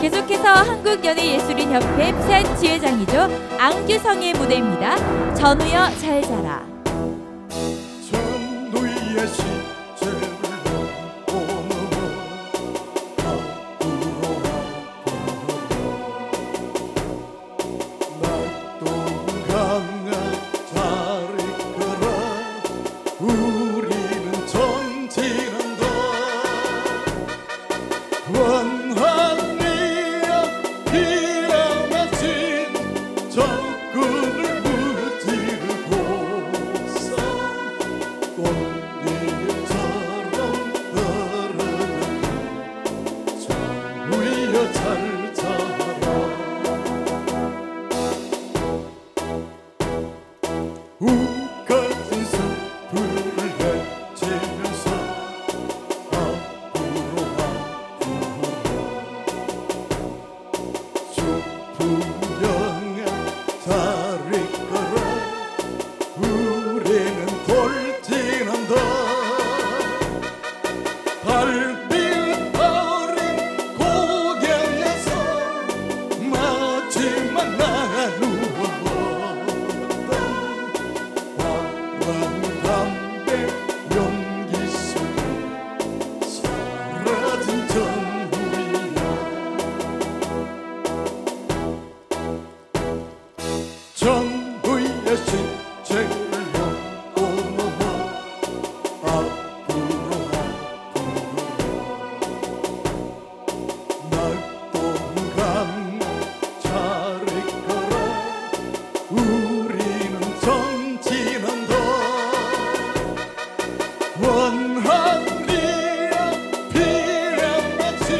계속해서 한국연예예술인협회 부산 지회장이죠. 앙규성의 무대입니다. 전우여 잘 자라. 전도의 시 Paris. 원한 이랑 비랑 같이